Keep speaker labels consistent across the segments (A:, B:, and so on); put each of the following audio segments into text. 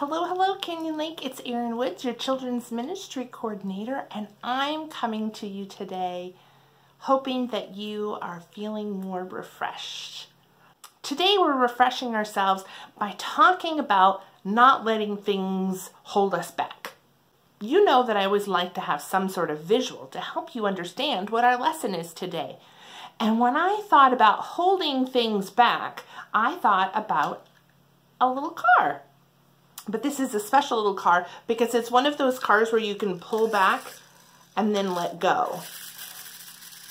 A: Hello, hello, Canyon Lake. It's Erin Woods, your children's ministry coordinator, and I'm coming to you today hoping that you are feeling more refreshed. Today, we're refreshing ourselves by talking about not letting things hold us back. You know that I always like to have some sort of visual to help you understand what our lesson is today. And when I thought about holding things back, I thought about a little car. But this is a special little car because it's one of those cars where you can pull back and then let go.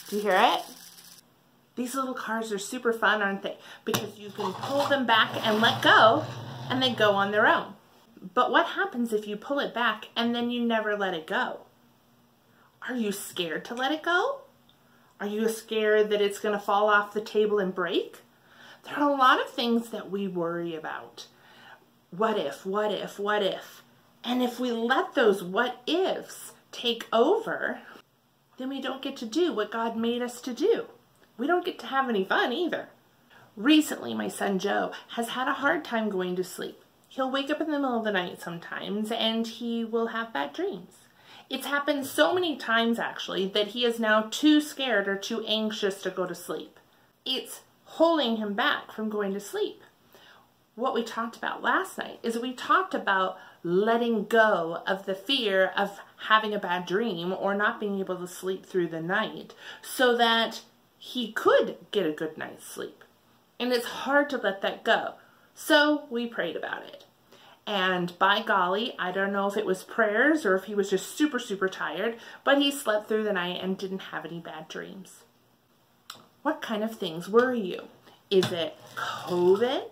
A: Do you hear it? These little cars are super fun, aren't they? Because you can pull them back and let go and they go on their own. But what happens if you pull it back and then you never let it go? Are you scared to let it go? Are you scared that it's going to fall off the table and break? There are a lot of things that we worry about. What if, what if, what if? And if we let those what ifs take over, then we don't get to do what God made us to do. We don't get to have any fun either. Recently, my son Joe has had a hard time going to sleep. He'll wake up in the middle of the night sometimes and he will have bad dreams. It's happened so many times actually that he is now too scared or too anxious to go to sleep. It's holding him back from going to sleep. What we talked about last night is we talked about letting go of the fear of having a bad dream or not being able to sleep through the night so that he could get a good night's sleep. And it's hard to let that go. So we prayed about it. And by golly, I don't know if it was prayers or if he was just super, super tired, but he slept through the night and didn't have any bad dreams. What kind of things worry you? Is it COVID?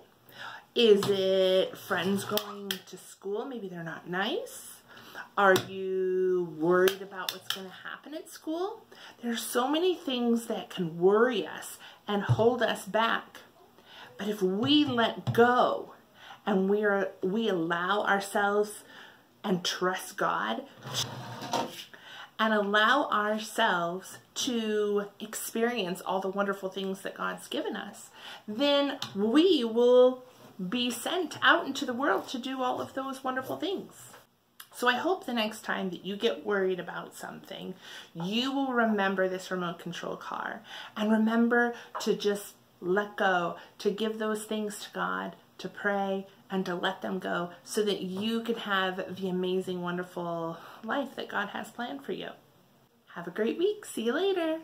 A: Is it friends going to school? Maybe they're not nice. Are you worried about what's going to happen at school? There's so many things that can worry us and hold us back. But if we let go and we are we allow ourselves and trust God and allow ourselves to experience all the wonderful things that God's given us, then we will be sent out into the world to do all of those wonderful things. So I hope the next time that you get worried about something, you will remember this remote control car and remember to just let go, to give those things to God, to pray, and to let them go so that you can have the amazing, wonderful life that God has planned for you. Have a great week. See you later.